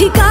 भिखा